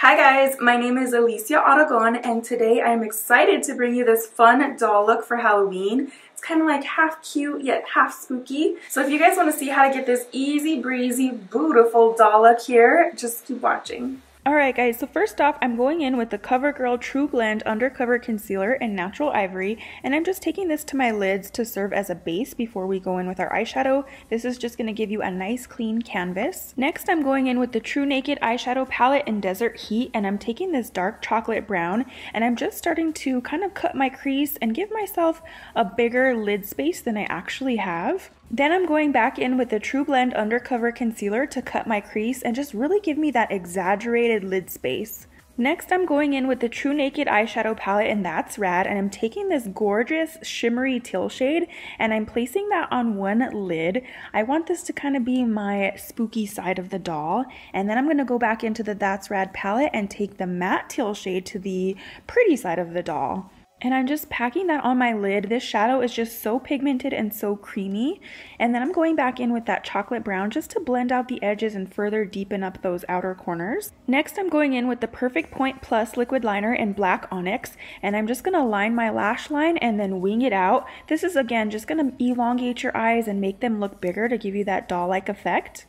Hi guys, my name is Elicia Aragon and today I'm excited to bring you this fun doll look for Halloween. It's kind of like half cute yet half spooky. So if you guys want to see how to get this easy breezy beautiful doll look here, just keep watching. Alright guys, so first off, I'm going in with the CoverGirl Trublend Undercover Concealer in Natural Ivory, and I'm just taking this to my lids to serve as a base before we go in with our eyeshadow. This is just going to give you a nice clean canvas. Next, I'm going in with the Trunaked Eyeshadow Palette in Desert Heat, and I'm taking this dark chocolate brown, and I'm just starting to kind of cut my crease and give myself a bigger lid space than I actually have. Then I'm going back in with the Trublend Undercover Concealer to cut my crease and just really give me that exaggerated lid space. Next, I'm going in with the Trunaked Eyeshadow Palette and That's Rad, and I'm taking this gorgeous shimmery teal shade, and I'm placing that on one lid. I want this to kind of be my spooky side of the doll, and then I'm going to go back into the That's Rad palette and take the matte teal shade to the pretty side of the doll. And I'm just packing that on my lid. This shadow is just so pigmented and so creamy. And then I'm going back in with that chocolate brown just to blend out the edges and further deepen up those outer corners. Next, I'm going in with the Perfect Point Plus liquid liner in Black Onyx. And I'm just going to line my lash line and then wing it out. This is, again, just going to elongate your eyes and make them look bigger to give you that doll-like effect.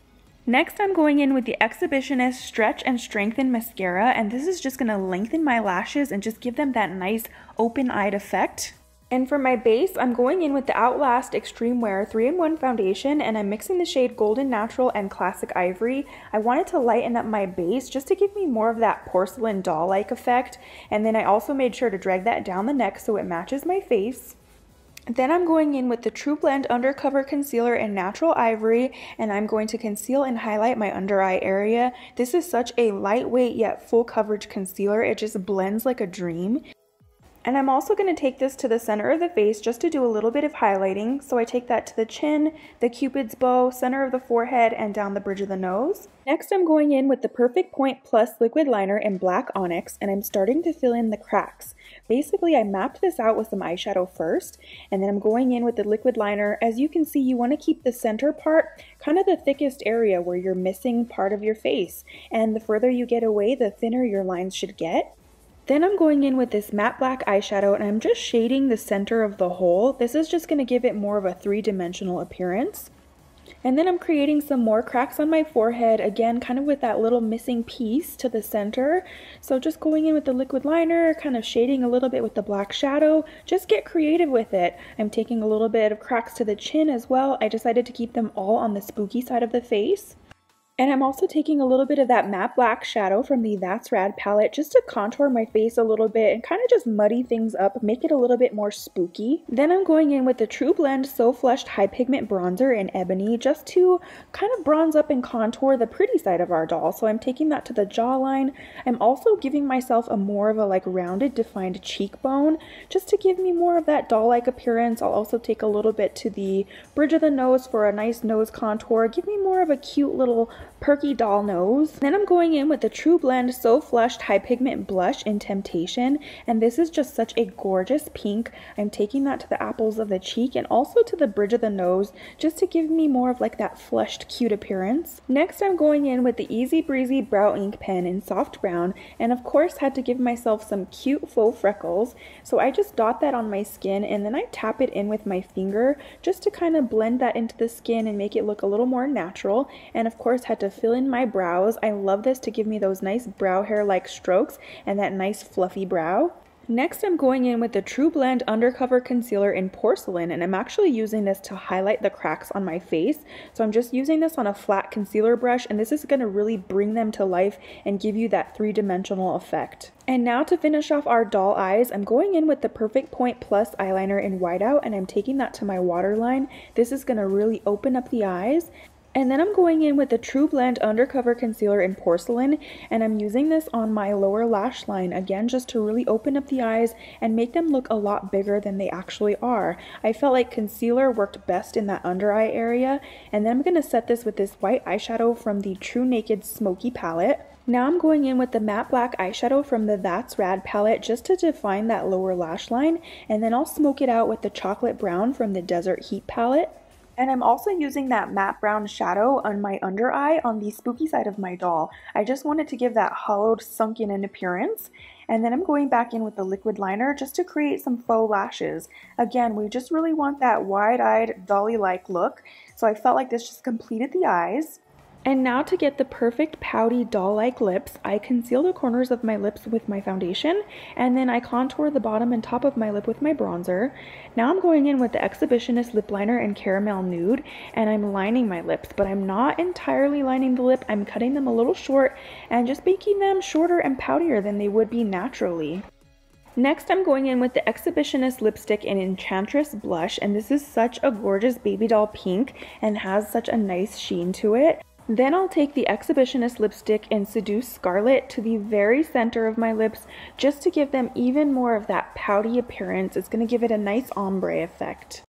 Next, I'm going in with the Exhibitionist Stretch and Strengthen Mascara, and this is just going to lengthen my lashes and just give them that nice open-eyed effect. And for my base, I'm going in with the Outlast Extreme Wear 3-in-1 foundation and I'm mixing the shade Golden Natural and Classic Ivory. I wanted to lighten up my base just to give me more of that porcelain doll-like effect. And then I also made sure to drag that down the neck so it matches my face. Then I'm going in with the Trublend Undercover Concealer in Natural Ivory and I'm going to conceal and highlight my under eye area. This is such a lightweight yet full coverage concealer. It just blends like a dream. And I'm also going to take this to the center of the face just to do a little bit of highlighting. So I take that to the chin, the cupid's bow, center of the forehead, and down the bridge of the nose. Next I'm going in with the Perfect Point Plus liquid liner in Black Onyx and I'm starting to fill in the cracks. Basically I mapped this out with some eyeshadow first and then I'm going in with the liquid liner. As you can see you want to keep the center part kind of the thickest area where you're missing part of your face and the further you get away the thinner your lines should get. Then I'm going in with this matte black eyeshadow and I'm just shading the center of the hole. This is just going to give it more of a three-dimensional appearance. And then I'm creating some more cracks on my forehead, again, kind of with that little missing piece to the center. So just going in with the liquid liner, kind of shading a little bit with the black shadow. Just get creative with it. I'm taking a little bit of cracks to the chin as well. I decided to keep them all on the spooky side of the face. And I'm also taking a little bit of that matte black shadow from the That's Rad palette just to contour my face a little bit and kind of just muddy things up, make it a little bit more spooky. Then I'm going in with the Trublend So Flushed High Pigment Bronzer in Ebony just to kind of bronze up and contour the pretty side of our doll. So I'm taking that to the jawline. I'm also giving myself a more of a like rounded defined cheekbone just to give me more of that doll-like appearance. I'll also take a little bit to the bridge of the nose for a nice nose contour. Give me more of a cute little perky doll nose. Then I'm going in with the Trublend So Flushed High Pigment Blush in Temptation. And this is just such a gorgeous pink. I'm taking that to the apples of the cheek and also to the bridge of the nose just to give me more of like that flushed cute appearance. Next I'm going in with the Easy Breezy Brow Ink Pen in Soft Brown and of course had to give myself some cute faux freckles. So I just dot that on my skin and then I tap it in with my finger just to kind of blend that into the skin and make it look a little more natural. And of course had to fill in my brows. I love this to give me those nice brow hair like strokes and that nice fluffy brow. Next, I'm going in with the Trublend Undercover Concealer in Porcelain, and I'm actually using this to highlight the cracks on my face. So I'm just using this on a flat concealer brush, and this is going to really bring them to life and give you that three-dimensional effect. And now to finish off our doll eyes, I'm going in with the Perfect Point Plus eyeliner in Whiteout, and I'm taking that to my waterline. This is going to really open up the eyes, and then I'm going in with the Trublend Undercover Concealer in Porcelain and I'm using this on my lower lash line again just to really open up the eyes and make them look a lot bigger than they actually are. I felt like concealer worked best in that under eye area and then I'm going to set this with this white eyeshadow from the Trunaked Smoky palette. Now I'm going in with the matte black eyeshadow from the That's Rad palette just to define that lower lash line and then I'll smoke it out with the chocolate brown from the Desert Heat palette. And I'm also using that matte brown shadow on my under eye on the spooky side of my doll. I just wanted to give that hollowed, sunken in appearance. And then I'm going back in with the liquid liner just to create some faux lashes. Again, we just really want that wide-eyed, dolly-like look. So I felt like this just completed the eyes. And now to get the perfect pouty doll-like lips, I conceal the corners of my lips with my foundation, and then I contour the bottom and top of my lip with my bronzer. Now I'm going in with the Exhibitionist Lip Liner in Caramel Nude, and I'm lining my lips, but I'm not entirely lining the lip. I'm cutting them a little short and just making them shorter and poutier than they would be naturally. Next, I'm going in with the Exhibitionist lipstick in Enchantress Blush, and this is such a gorgeous baby doll pink and has such a nice sheen to it. Then I'll take the Exhibitionist lipstick and Seduce Scarlet to the very center of my lips just to give them even more of that pouty appearance. It's going to give it a nice ombre effect.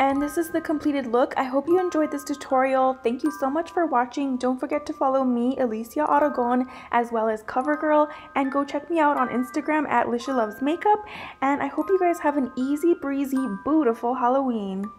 And this is the completed look. I hope you enjoyed this tutorial. Thank you so much for watching. Don't forget to follow me, Elicia Aragon, as well as CoverGirl, and go check me out on Instagram at Lisha Loves Makeup. And I hope you guys have an easy breezy, beautiful Halloween.